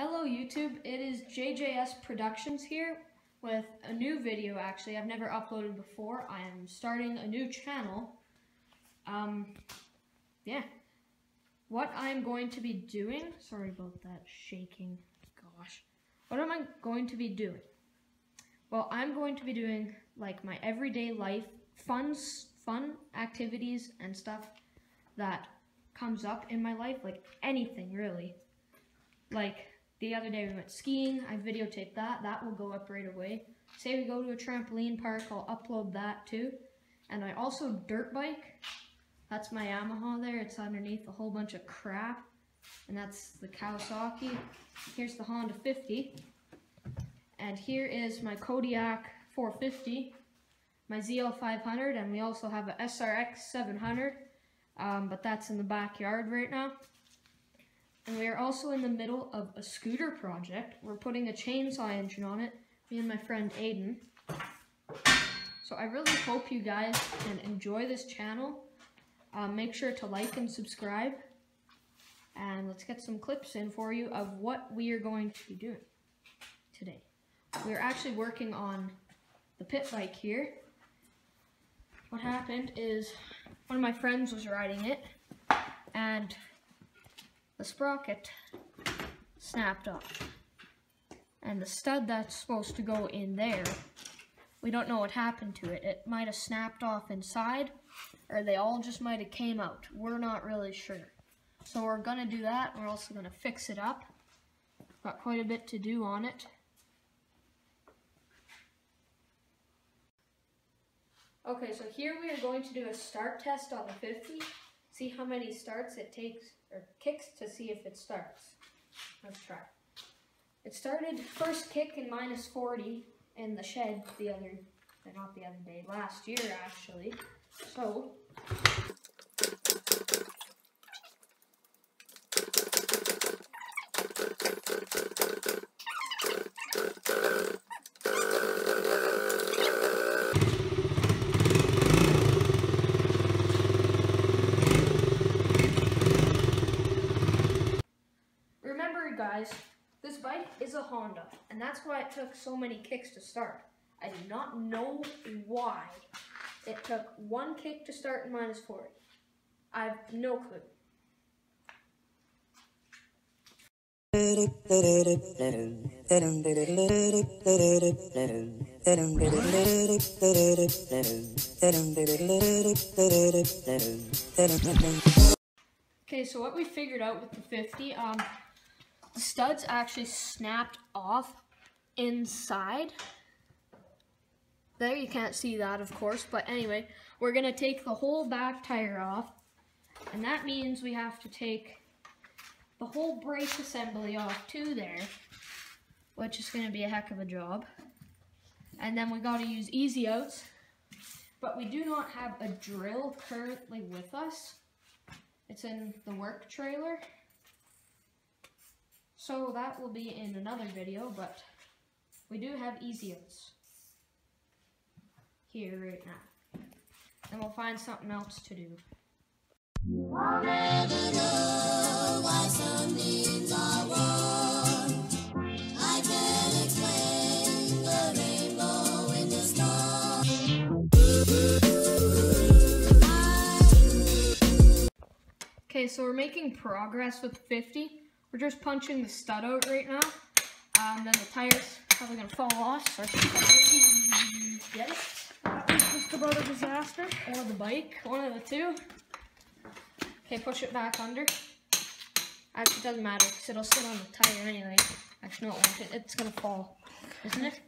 Hello YouTube, it is JJS Productions here with a new video actually I've never uploaded before. I am starting a new channel. Um, yeah. What I'm going to be doing, sorry about that shaking, gosh. What am I going to be doing? Well, I'm going to be doing like my everyday life, fun, fun activities and stuff that comes up in my life, like anything really. Like the other day we went skiing, I videotaped that, that will go up right away. Say we go to a trampoline park, I'll upload that too. And I also dirt bike, that's my Yamaha there, it's underneath a whole bunch of crap. And that's the Kawasaki. Here's the Honda 50. And here is my Kodiak 450, my ZL500, and we also have a SRX 700. Um, but that's in the backyard right now. And we are also in the middle of a scooter project. We're putting a chainsaw engine on it, me and my friend Aiden. So I really hope you guys can enjoy this channel. Um, make sure to like and subscribe. And let's get some clips in for you of what we are going to be doing today. We're actually working on the pit bike here. What happened is one of my friends was riding it and the sprocket snapped off. And the stud that's supposed to go in there, we don't know what happened to it. It might have snapped off inside, or they all just might have came out. We're not really sure. So we're gonna do that. We're also gonna fix it up. Got quite a bit to do on it. Okay, so here we are going to do a start test on the 50. See how many starts it takes or kicks to see if it starts. Let's try. It started first kick in minus 40 in the shed the other, not the other day, last year actually. So, guys, this bike is a Honda, and that's why it took so many kicks to start. I do not know why it took one kick to start in minus 40. I have no clue. Okay, so what we figured out with the 50, um, the studs actually snapped off inside. There, you can't see that, of course, but anyway, we're going to take the whole back tire off, and that means we have to take the whole brake assembly off too there, which is going to be a heck of a job. And then we got to use easy outs, but we do not have a drill currently with us. It's in the work trailer. So that will be in another video, but we do have outs here right now. And we'll find something else to do. Okay, so we're making progress with 50. We're just punching the stud out right now. Um, then the tire's probably gonna fall off. So get it? That was just about a disaster. Or the bike, one of the two. Okay, push it back under. Actually, it doesn't matter because it'll sit on the tire anyway. Actually, no, it won't. It's gonna fall, isn't it?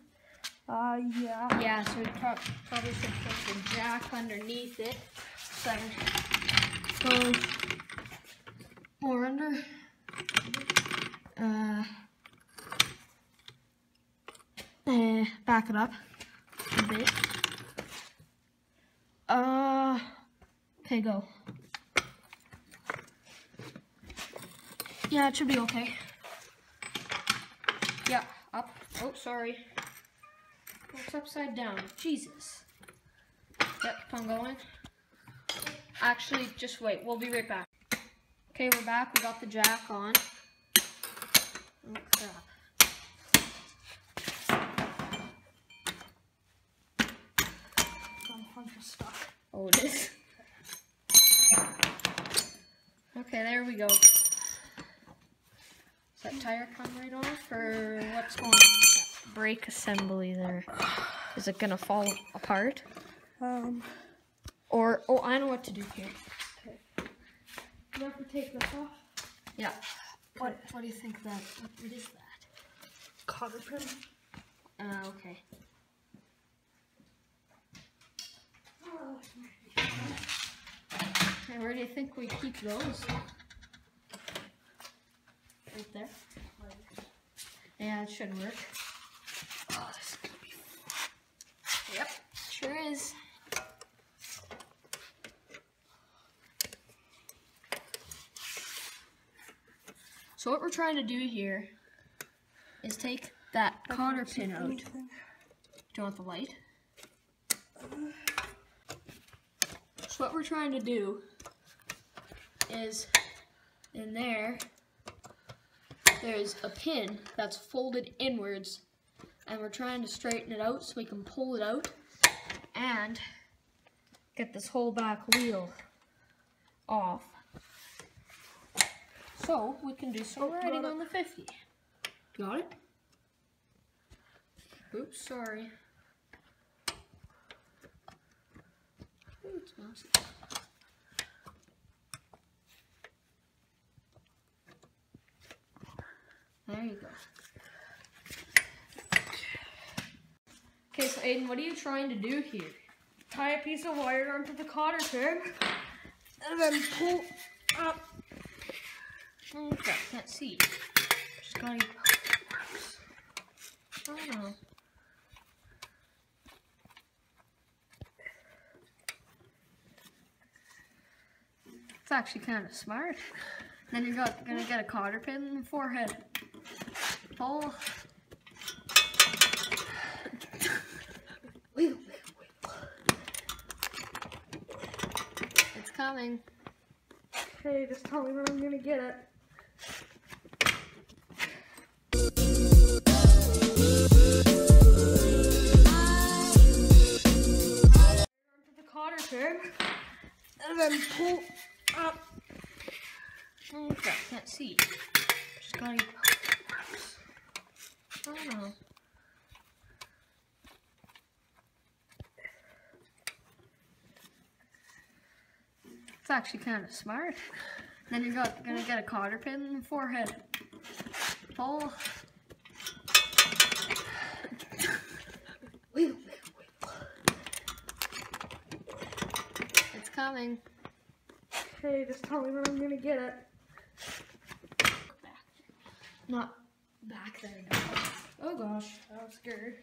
Uh, yeah. Yeah, so we pro probably should put the jack underneath it. So go more under. Uh, uh, back it up a bit. Uh, okay, go. Yeah, it should be okay. Yeah, up. Oh, sorry. It's upside down. Jesus. Yep, keep on going. Actually, just wait. We'll be right back. Okay, we're back. We got the jack on. Oh crap. Got a bunch. Oh, it is. Okay, there we go. Does that tire come right off, or what's going on with that brake assembly there? Is it gonna fall apart? Um, Or, oh, I know what to do here. Okay. You have to take this off. Yeah. What, what do you think that, what, what is that? Cotter pin. Uh, okay. Where do you think we keep those? Right there. Yeah, it should work. Oh, this is gonna be. Yep, sure is. So what we're trying to do here is take that cotter pin out. Do you want the light? Uh, So what we're trying to do is in there, there's a pin that's folded inwards and we're trying to straighten it out so we can pull it out and get this whole back wheel off. So we can do some Oh, riding on the 50. Got it? Oops, sorry. It's mousy. There you go. Okay, so Aiden, what are you trying to do here? Tie a piece of wire onto the cotter pin, and then pull up. Okay, can't see. Just gotta. I don't know. It's actually kind of smart. Then you're got, gonna get a cotter pin in the forehead. Pull. It's coming. Okay, just tell me when I'm gonna get it. The cotter pin, and then pull up. Okay, can't see. Just gotta. I don't know. It's actually kind of smart. Then you're gonna get a cotter pin in the forehead. Pull. It's coming. Okay, just tell me when I'm gonna get it. Not back there. Oh gosh, I was scared.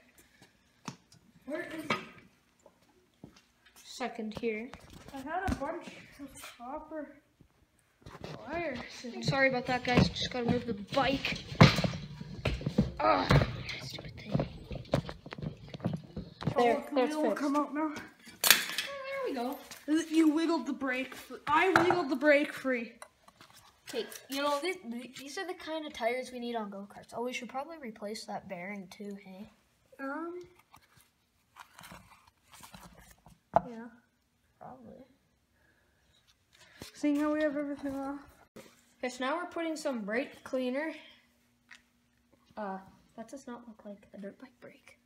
Where is Second here. I had a bunch of copper wire sitting. Sorry about that, guys. Just gotta move the bike. Ugh, stupid thing. There, the that's fixed. come out now. There we go. You wiggled the brake. I wiggled the brake free. Okay, you know, this, these are the kind of tires we need on go karts. Oh, we should probably replace that bearing too, hey? Um. Yeah. Probably. Seeing how we have everything off. Okay, so now we're putting some brake cleaner. Uh, that does not look like a dirt bike brake.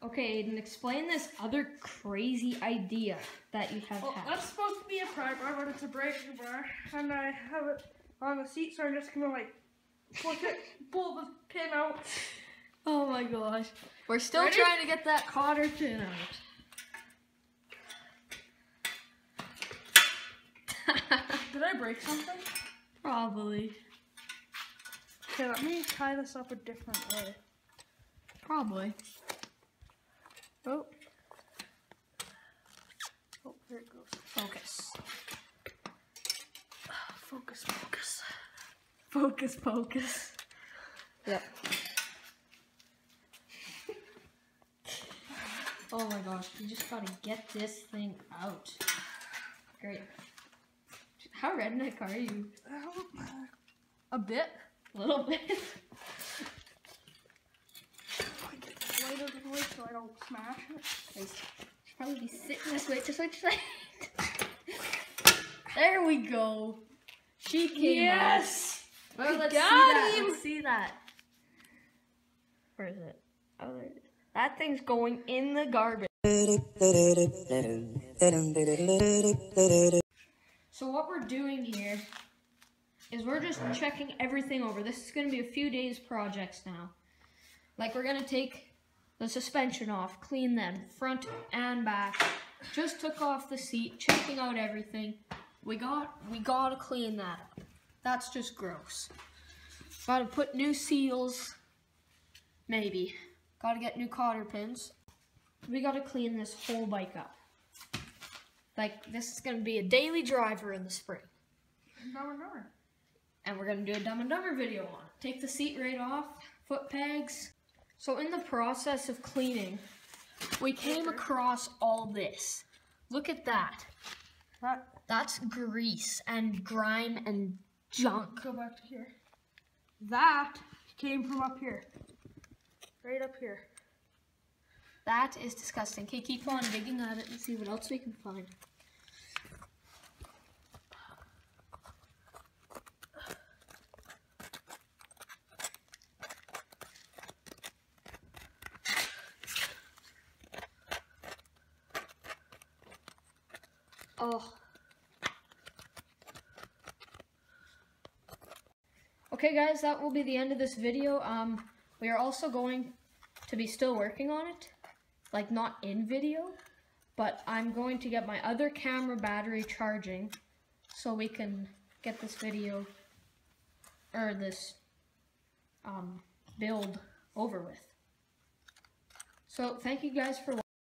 Okay, Aiden, explain this other crazy idea that you have Well, had. that's supposed to be a pry bar, but it's a breaker bar, and I have it on the seat, so I'm just gonna like push it, pull the pin out. Oh my gosh. We're still Ready? trying to get that cotter pin out. Did I break something? Probably. Okay, let me tie this up a different way. Probably. Oh. Oh, there it goes. Focus. Focus, focus. Focus, focus. Yep. oh my gosh, you just gotta get this thing out. Great. How redneck are you? A bit. A little bit. Light so I don't smash it. I should probably be sitting this way to switch sides. there we go. She came out. Well, let's see got that. him. Let's see that. Where is it? Oh, there it is. That thing's going in the garbage. So what we're doing here is we're just checking everything over. This is going to be a few days projects now. Like we're going to take the suspension off, clean them, front and back. Just took off the seat, checking out everything. We got we got to clean that up. That's just gross. Got to put new seals maybe. Got to get new cotter pins. We got to clean this whole bike up. Like this is going to be a daily driver in the spring No, no, no. and we're gonna do a Dumb and Dumber video on it. Take the seat right off, foot pegs. So in the process of cleaning, we came across all this. Look at that. That, That's grease and grime and junk. go back to here. That came from up here. Right up here. That is disgusting. Okay, keep on digging at it and see what else we can find. Okay guys, that will be the end of this video. Um, we are also going to be still working on it. Like not in video, but I'm going to get my other camera battery charging so we can get this video or this um, build over with. So thank you guys for watching.